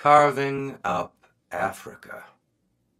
Carving up Africa.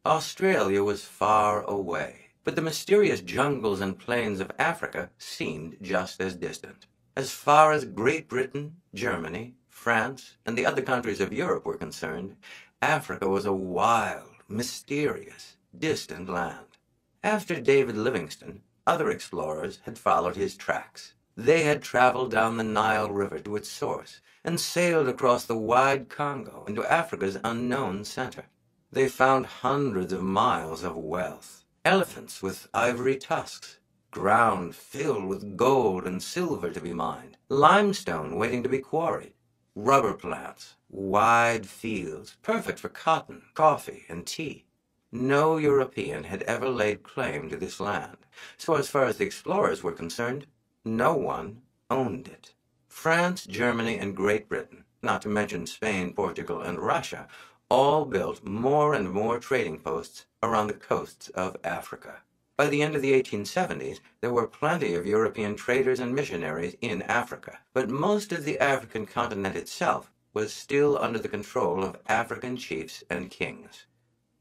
Australia was far away, but the mysterious jungles and plains of Africa seemed just as distant. As far as Great Britain, Germany, France, and the other countries of Europe were concerned, Africa was a wild, mysterious, distant land. After David Livingstone, other explorers had followed his tracks. They had traveled down the Nile River to its source and sailed across the wide Congo into Africa's unknown center. They found hundreds of miles of wealth, elephants with ivory tusks, ground filled with gold and silver to be mined, limestone waiting to be quarried, rubber plants, wide fields perfect for cotton, coffee, and tea. No European had ever laid claim to this land, so as far as the explorers were concerned, no one owned it. France, Germany, and Great Britain, not to mention Spain, Portugal, and Russia, all built more and more trading posts around the coasts of Africa. By the end of the 1870s, there were plenty of European traders and missionaries in Africa, but most of the African continent itself was still under the control of African chiefs and kings.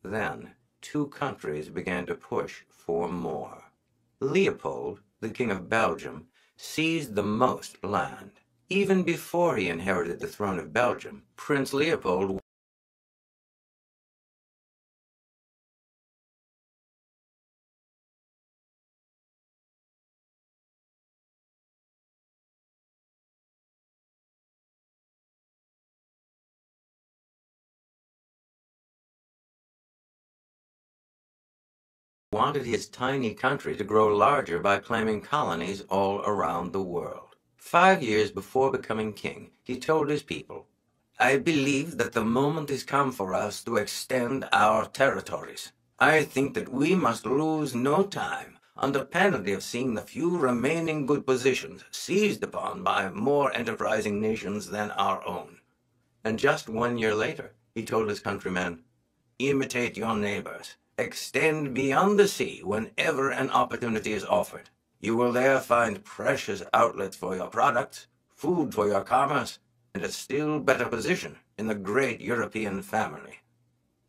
Then, two countries began to push for more. Leopold, the King of Belgium, seized the most land. Even before he inherited the throne of Belgium, Prince Leopold wanted his tiny country to grow larger by claiming colonies all around the world. Five years before becoming king, he told his people, I believe that the moment is come for us to extend our territories. I think that we must lose no time under penalty of seeing the few remaining good positions seized upon by more enterprising nations than our own. And just one year later, he told his countrymen, Imitate your neighbors Extend beyond the sea whenever an opportunity is offered. You will there find precious outlets for your products, food for your commerce, and a still better position in the great European family.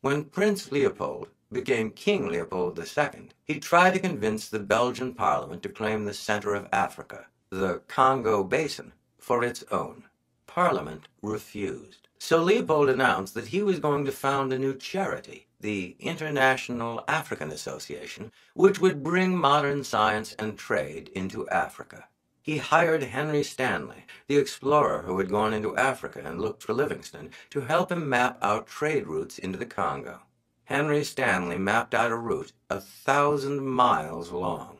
When Prince Leopold became King Leopold II, he tried to convince the Belgian parliament to claim the center of Africa, the Congo Basin, for its own. Parliament refused. So Leopold announced that he was going to found a new charity, the International African Association, which would bring modern science and trade into Africa. He hired Henry Stanley, the explorer who had gone into Africa and looked for Livingstone, to help him map out trade routes into the Congo. Henry Stanley mapped out a route a thousand miles long.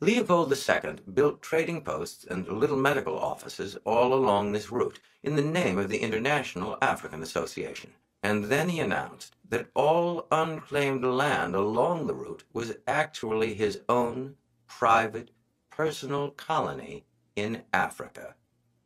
Leopold II built trading posts and little medical offices all along this route in the name of the International African Association. And then he announced that all unclaimed land along the route was actually his own private, personal colony in Africa.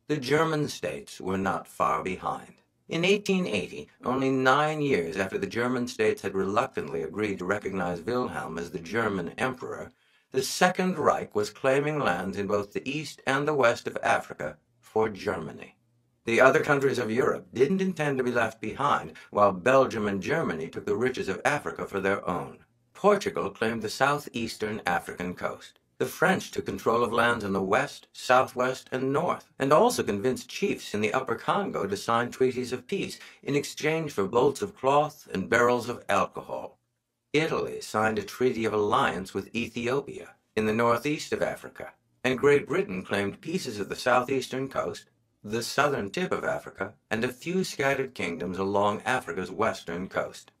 The German states were not far behind. In 1880, only nine years after the German states had reluctantly agreed to recognize Wilhelm as the German emperor, the Second Reich was claiming lands in both the east and the west of Africa for Germany. The other countries of Europe didn't intend to be left behind, while Belgium and Germany took the riches of Africa for their own. Portugal claimed the southeastern African coast. The French took control of lands in the west, southwest, and north, and also convinced chiefs in the upper Congo to sign treaties of peace in exchange for bolts of cloth and barrels of alcohol. Italy signed a treaty of alliance with Ethiopia in the northeast of Africa, and Great Britain claimed pieces of the southeastern coast the southern tip of Africa, and a few scattered kingdoms along Africa's western coast.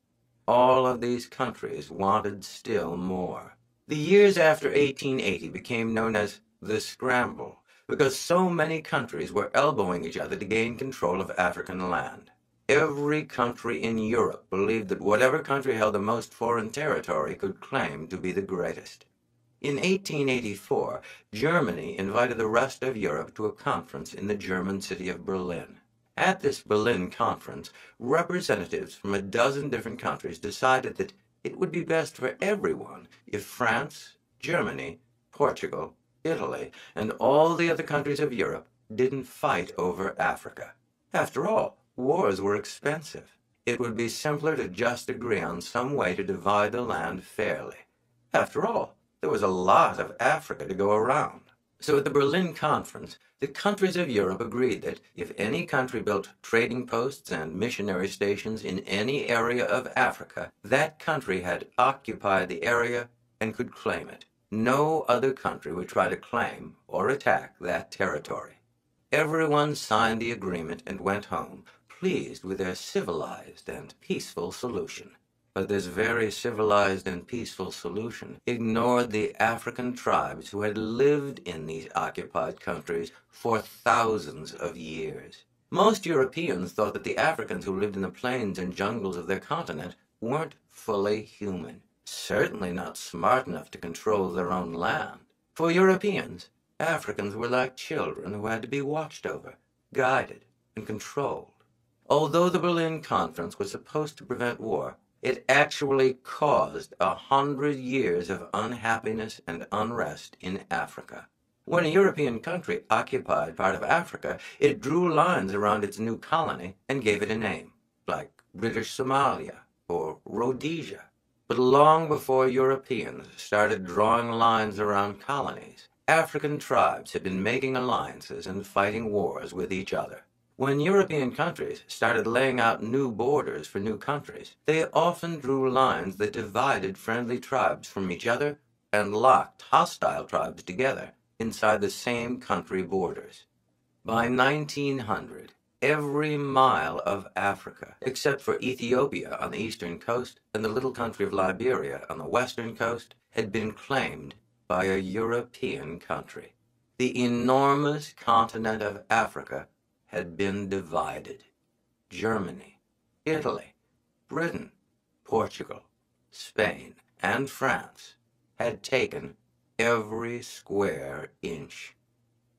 All of these countries wanted still more. The years after 1880 became known as the Scramble because so many countries were elbowing each other to gain control of African land. Every country in Europe believed that whatever country held the most foreign territory could claim to be the greatest. In 1884, Germany invited the rest of Europe to a conference in the German city of Berlin. At this Berlin conference, representatives from a dozen different countries decided that it would be best for everyone if France, Germany, Portugal, Italy, and all the other countries of Europe didn't fight over Africa. After all, wars were expensive. it would be simpler to just agree on some way to divide the land fairly. After all, there was a lot of Africa to go around. So at the Berlin Conference, the countries of Europe agreed that if any country built trading posts and missionary stations in any area of Africa, that country had occupied the area and could claim it. No other country would try to claim or attack that territory. Everyone signed the agreement and went home, pleased with their civilized and peaceful solution. But this very civilized and peaceful solution ignored the African tribes who had lived in these occupied countries for thousands of years. Most Europeans thought that the Africans who lived in the plains and jungles of their continent weren't fully human, certainly not smart enough to control their own land. For Europeans, Africans were like children who had to be watched over, guided, and controlled. Although the Berlin Conference was supposed to prevent war, it actually caused a hundred years of unhappiness and unrest in Africa. When a European country occupied part of Africa, it drew lines around its new colony and gave it a name, like British Somalia or Rhodesia. But long before Europeans started drawing lines around colonies, African tribes had been making alliances and fighting wars with each other. When European countries started laying out new borders for new countries, they often drew lines that divided friendly tribes from each other and locked hostile tribes together inside the same country borders. By 1900, every mile of Africa, except for Ethiopia on the eastern coast and the little country of Liberia on the western coast, had been claimed by a European country. The enormous continent of Africa had been divided. Germany, Italy, Britain, Portugal, Spain, and France had taken every square inch.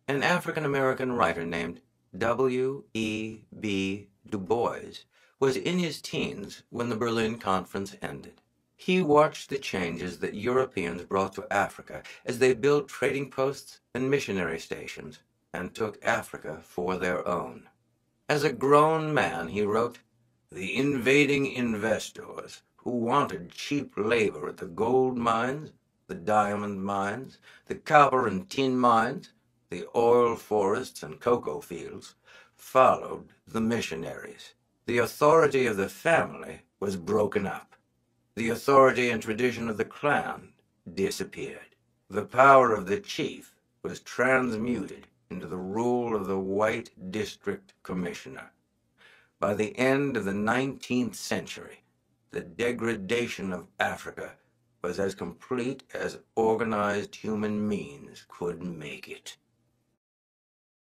An African American writer named W. E. B. Du Bois was in his teens when the Berlin Conference ended. He watched the changes that Europeans brought to Africa as they built trading posts and missionary stations and took Africa for their own. As a grown man, he wrote, The invading investors who wanted cheap labor at the gold mines, the diamond mines, the copper and tin mines, the oil forests and cocoa fields, followed the missionaries. The authority of the family was broken up. The authority and tradition of the clan disappeared. The power of the chief was transmuted into the rule of the white district commissioner. By the end of the 19th century, the degradation of Africa was as complete as organized human means could make it.